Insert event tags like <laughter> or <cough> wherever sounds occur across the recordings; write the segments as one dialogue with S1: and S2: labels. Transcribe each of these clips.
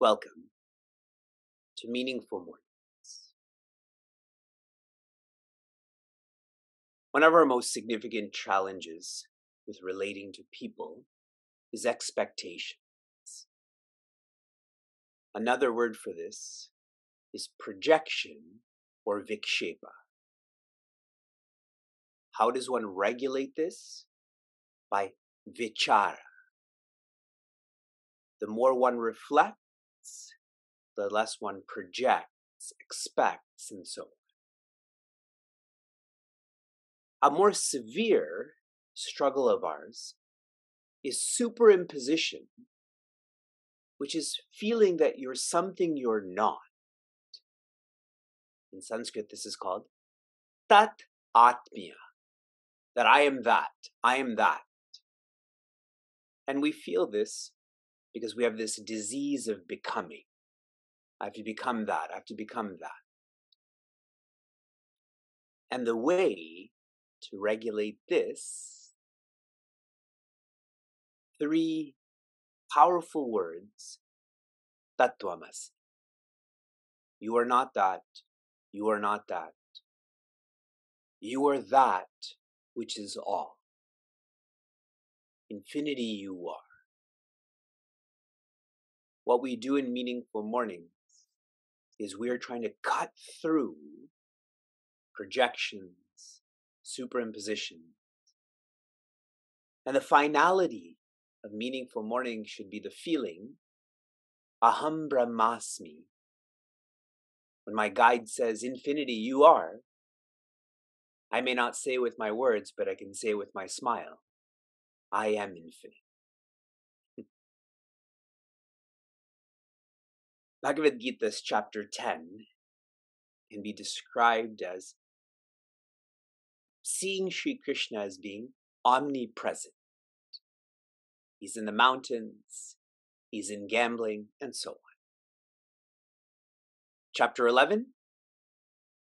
S1: Welcome to Meaningful Mornings. One of our most significant challenges with relating to people is expectations. Another word for this is projection or vikshepa. How does one regulate this? By vichara. The more one reflects, the less one projects, expects, and so on. A more severe struggle of ours is superimposition, which is feeling that you're something you're not. In Sanskrit, this is called Tat Atmiya, that I am that, I am that. And we feel this because we have this disease of becoming. I have to become that. I have to become that. And the way to regulate this, three powerful words, tattvamasi. You are not that. You are not that. You are that which is all. Infinity you are what we do in meaningful mornings is we're trying to cut through projections, superimpositions. And the finality of meaningful morning should be the feeling, aham brahmasmi. When my guide says, infinity, you are, I may not say with my words, but I can say with my smile, I am infinite. Bhagavad Gita's chapter 10 can be described as seeing Sri Krishna as being omnipresent. He's in the mountains, he's in gambling, and so on. Chapter 11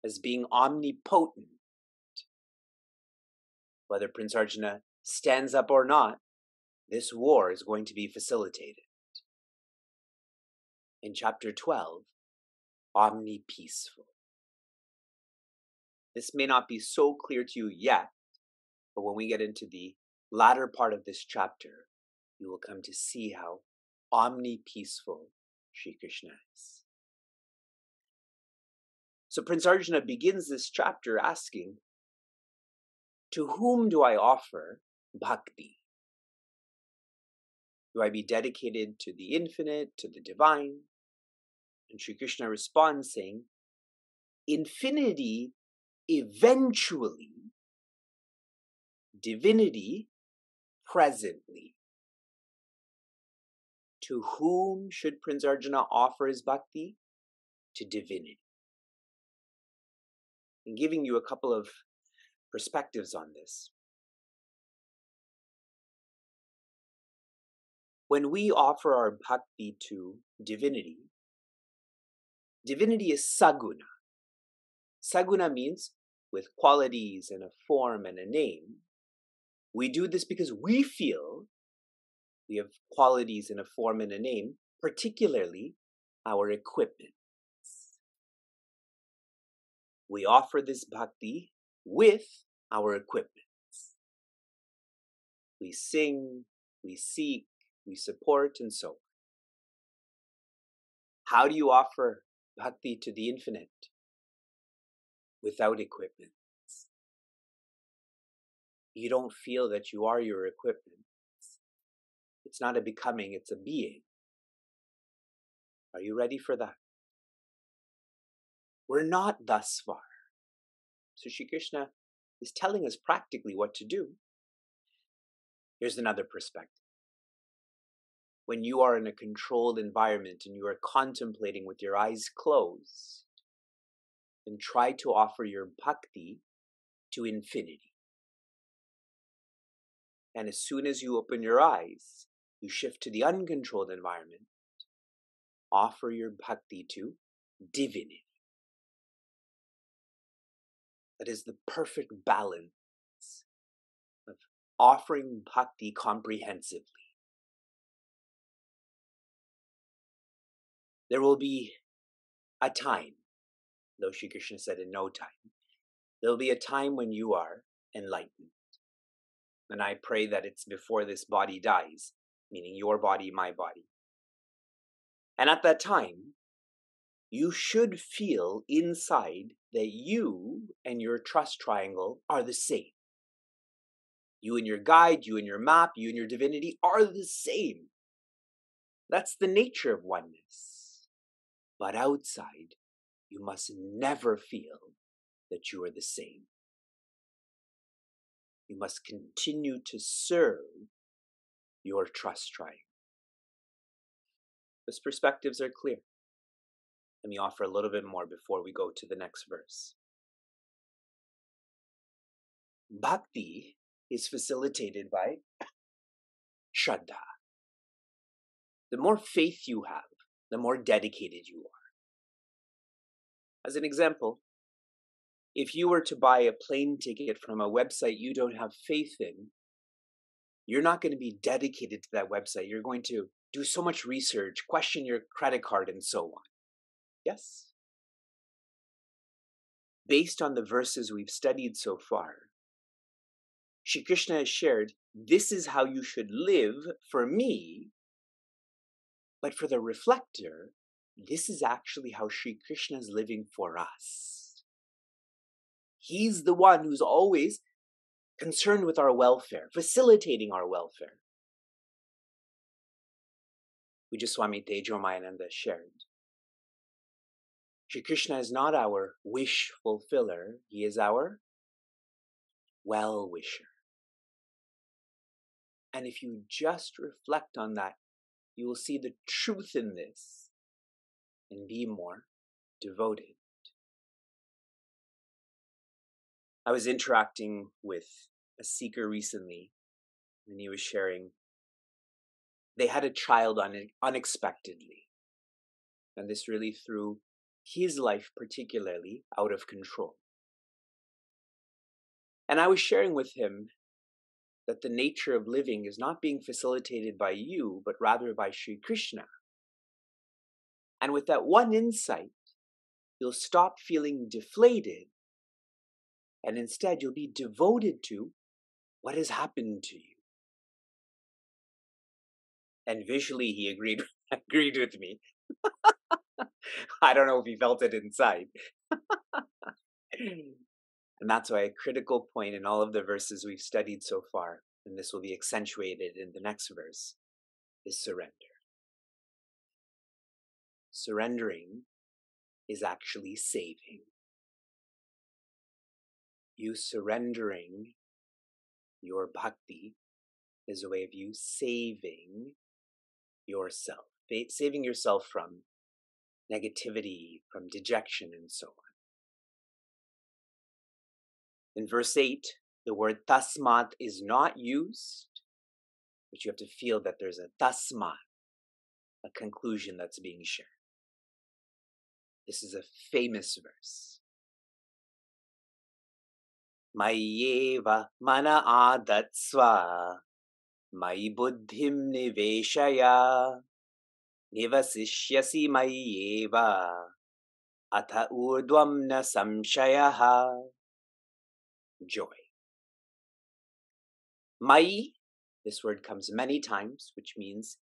S1: as being omnipotent. Whether Prince Arjuna stands up or not, this war is going to be facilitated in chapter 12, omni peaceful. This may not be so clear to you yet, but when we get into the latter part of this chapter, you will come to see how omni peaceful Sri Krishna is. So Prince Arjuna begins this chapter asking, To whom do I offer bhakti? Do I be dedicated to the infinite, to the divine, and Sri Krishna responds saying, Infinity eventually, divinity presently. To whom should Prince Arjuna offer his bhakti? To divinity. And giving you a couple of perspectives on this. When we offer our bhakti to divinity, Divinity is saguna. Saguna means with qualities and a form and a name. We do this because we feel we have qualities and a form and a name, particularly our equipment. We offer this bhakti with our equipment. We sing, we seek, we support, and so on. How do you offer bhakti to the infinite without equipment. You don't feel that you are your equipment. It's not a becoming, it's a being. Are you ready for that? We're not thus far. So Sri Krishna is telling us practically what to do. Here's another perspective when you are in a controlled environment and you are contemplating with your eyes closed, then try to offer your bhakti to infinity. And as soon as you open your eyes, you shift to the uncontrolled environment. Offer your bhakti to divinity. That is the perfect balance of offering bhakti comprehensively. There will be a time, though Shri Krishna said in no time, there will be a time when you are enlightened. And I pray that it's before this body dies, meaning your body, my body. And at that time, you should feel inside that you and your trust triangle are the same. You and your guide, you and your map, you and your divinity are the same. That's the nature of oneness. But outside, you must never feel that you are the same. You must continue to serve your trust triangle. Those perspectives are clear. Let me offer a little bit more before we go to the next verse. Bhakti is facilitated by Shraddha. The more faith you have, the more dedicated you are. As an example, if you were to buy a plane ticket from a website you don't have faith in, you're not going to be dedicated to that website. You're going to do so much research, question your credit card, and so on. Yes. Based on the verses we've studied so far, Shri Krishna has shared this is how you should live for me, but for the reflector, this is actually how Shri Krishna is living for us. He's the one who's always concerned with our welfare, facilitating our welfare. Swami Tejomayananda shared. Shri Krishna is not our wish fulfiller, he is our well wisher. And if you just reflect on that, you will see the truth in this and be more devoted. I was interacting with a seeker recently, and he was sharing they had a child un- unexpectedly. And this really threw his life particularly out of control. And I was sharing with him that the nature of living is not being facilitated by you, but rather by Sri Krishna. And with that one insight, you'll stop feeling deflated and instead you'll be devoted to what has happened to you. And visually, he agreed <laughs> agreed with me. <laughs> I don't know if he felt it inside. Hmm. And that's why a critical point in all of the verses we've studied so far, and this will be accentuated in the next verse, is surrender. Surrendering is actually saving. You surrendering your bhakti is a way of you saving yourself, saving yourself from negativity, from dejection, and so on. In verse 8, the word tasmat is not used, but you have to feel that there's a tasmat, a conclusion that's being shared. This is a famous verse. Mayeva mana adatsva, mai buddhim niveshaya, nivasishyasi mayeva, atha urdvam na samshayaha joy. Mai, this word comes many times, which means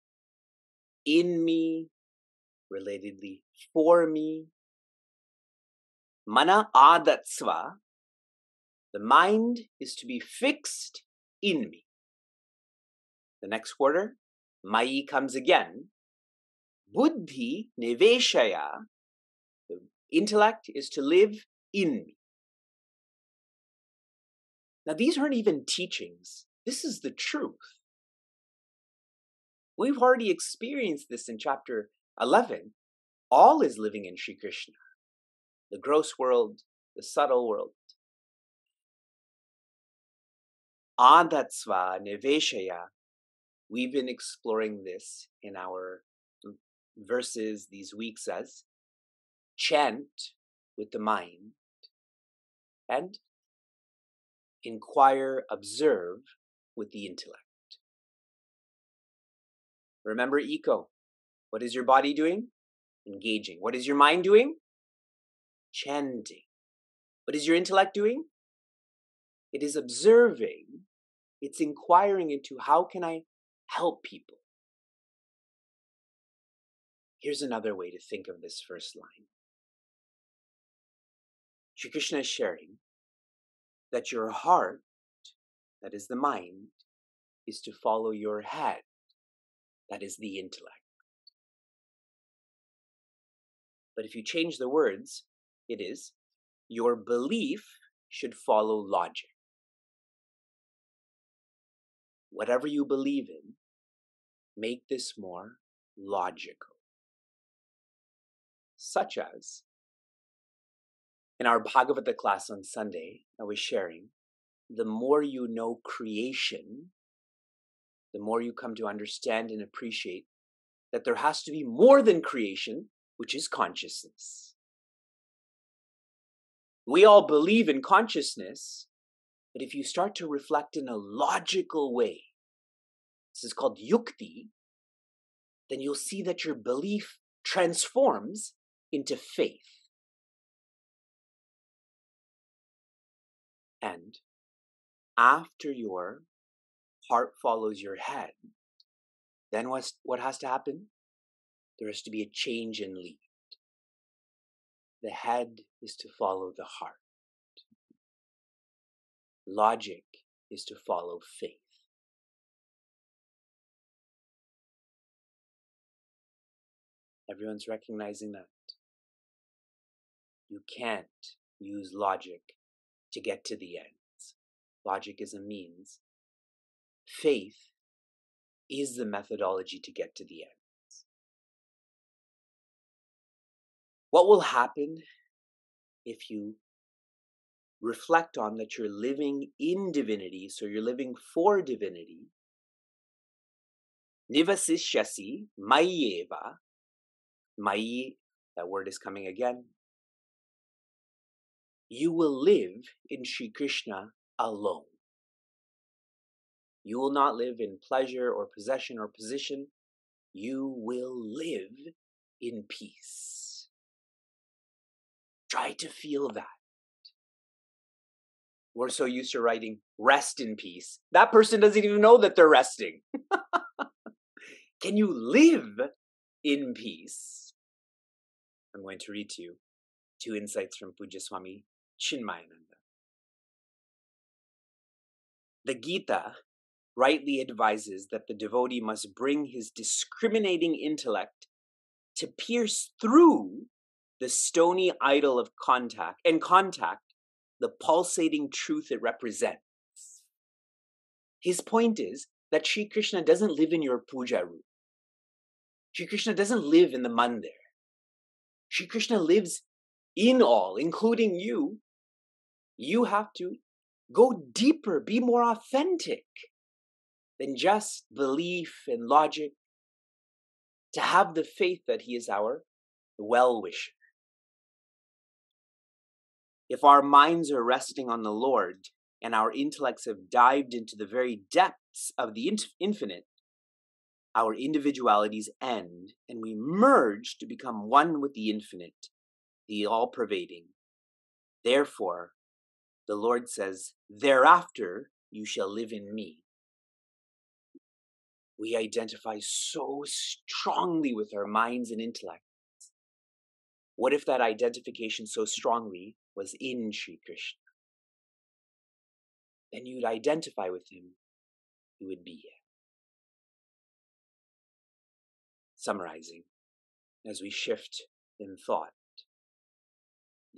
S1: in me, relatedly for me. Mana adatsva, the mind is to be fixed in me. The next quarter, Mai comes again. Buddhi niveshaya, the intellect is to live in me. Now, these aren't even teachings. This is the truth. We've already experienced this in chapter 11. All is living in Sri Krishna the gross world, the subtle world. Adatsva Niveshaya. We've been exploring this in our verses these weeks as chant with the mind and inquire, observe with the intellect. Remember eco. What is your body doing? Engaging. What is your mind doing? Chanting. What is your intellect doing? It is observing. It's inquiring into how can I help people? Here's another way to think of this first line. Shri Krishna is sharing that your heart, that is the mind, is to follow your head, that is the intellect. But if you change the words, it is your belief should follow logic. Whatever you believe in, make this more logical. Such as in our Bhagavata class on Sunday, I was sharing, the more you know creation, the more you come to understand and appreciate that there has to be more than creation, which is consciousness. We all believe in consciousness, but if you start to reflect in a logical way, this is called yukti, then you'll see that your belief transforms into faith. And after your heart follows your head, then what's, what has to happen? There has to be a change in lead. The head is to follow the heart. Logic is to follow faith. Everyone's recognizing that. You can't use logic to get to the ends. Logic is a means. Faith is the methodology to get to the ends. What will happen if you reflect on that you're living in divinity, so you're living for divinity? Nivasishyasi mayeva. Mayi, that word is coming again you will live in Sri Krishna alone. You will not live in pleasure or possession or position. You will live in peace. Try to feel that. We're so used to writing rest in peace. That person doesn't even know that they're resting. <laughs> Can you live in peace? I'm going to read to you two insights from Pujya Swami Chinmayananda. The Gita rightly advises that the devotee must bring his discriminating intellect to pierce through the stony idol of contact and contact the pulsating truth it represents. His point is that Sri Krishna doesn't live in your puja room. Sri Krishna doesn't live in the mandir. Sri Krishna lives in all, including you, you have to go deeper, be more authentic than just belief and logic, to have the faith that He is our well wisher. If our minds are resting on the Lord and our intellects have dived into the very depths of the infinite, our individualities end and we merge to become one with the infinite, the all pervading. Therefore, the Lord says, Thereafter you shall live in me. We identify so strongly with our minds and intellects. What if that identification so strongly was in Sri Krishna? Then you'd identify with him, you would be it. Summarizing, as we shift in thought,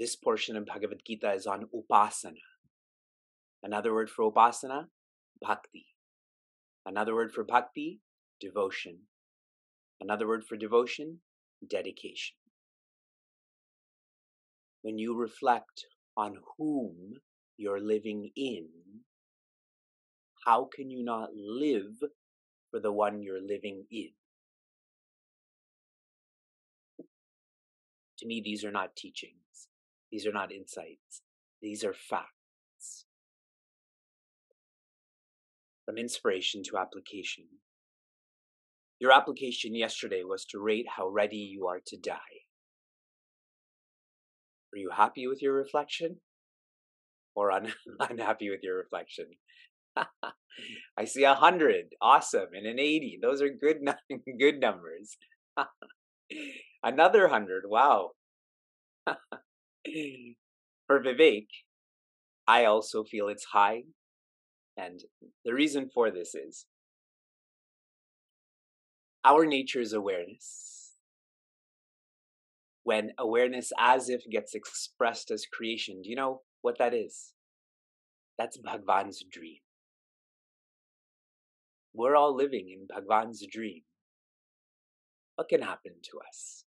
S1: this portion of Bhagavad Gita is on upasana. Another word for upasana, bhakti. Another word for bhakti, devotion. Another word for devotion, dedication. When you reflect on whom you're living in, how can you not live for the one you're living in? To me, these are not teachings. These are not insights. These are facts. From inspiration to application. Your application yesterday was to rate how ready you are to die. Are you happy with your reflection? Or un- <laughs> unhappy with your reflection? <laughs> I see a hundred, awesome, and an eighty. Those are good, <laughs> good numbers. Another hundred, wow. <clears throat> For Vivek, I also feel it's high, and the reason for this is our nature is awareness. When awareness as if gets expressed as creation, do you know what that is? That's Bhagwan's dream. We're all living in Bhagwan's dream. What can happen to us?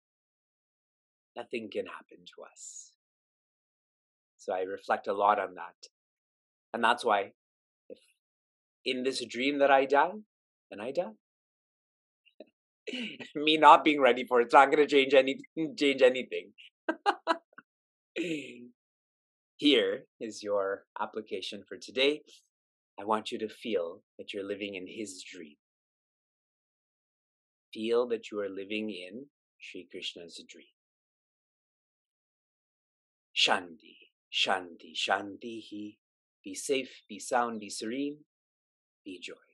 S1: Nothing can happen to us. So I reflect a lot on that. And that's why if in this dream that I die, then I die. <laughs> Me not being ready for it's not gonna change anything <laughs> change anything. <laughs> Here is your application for today. I want you to feel that you're living in His dream. Feel that you are living in Sri Krishna's dream. Shanti, Shanti, Shanti. He. Be safe, be sound, be serene, be joy.